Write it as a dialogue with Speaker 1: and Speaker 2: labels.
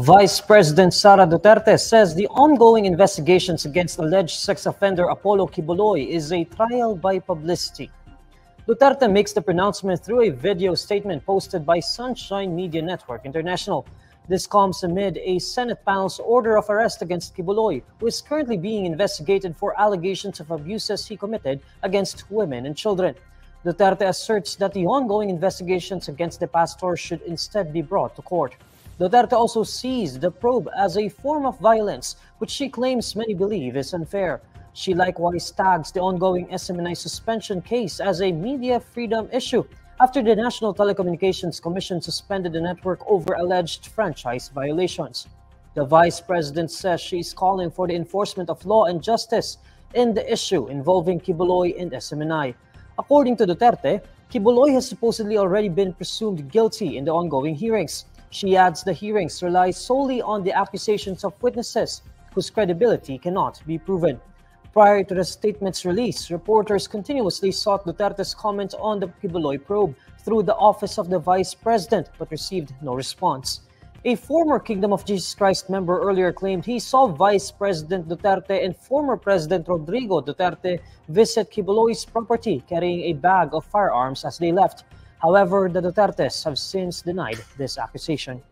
Speaker 1: Vice President Sara Duterte says the ongoing investigations against alleged sex offender Apollo Quiboloy is a trial by publicity. Duterte makes the pronouncement through a video statement posted by Sunshine Media Network International. This comes amid a Senate panel's order of arrest against Quiboloy, who is currently being investigated for allegations of abuses he committed against women and children. Duterte asserts that the ongoing investigations against the pastor should instead be brought to court. Duterte also sees the probe as a form of violence, which she claims many believe is unfair. She likewise tags the ongoing SMNI suspension case as a media freedom issue after the National Telecommunications Commission suspended the network over alleged franchise violations. The vice president says she is calling for the enforcement of law and justice in the issue involving Quiboloy and SMNI. According to Duterte, Quiboloy has supposedly already been presumed guilty in the ongoing hearings. She adds the hearings rely solely on the accusations of witnesses whose credibility cannot be proven. Prior to the statement's release, reporters continuously sought Duterte's comments on the Quiboloy probe through the office of the vice president but received no response. A former Kingdom of Jesus Christ member earlier claimed he saw Vice President Duterte and former President Rodrigo Duterte visit Quiboloy's property carrying a bag of firearms as they left. However, the Dutertes have since denied this accusation.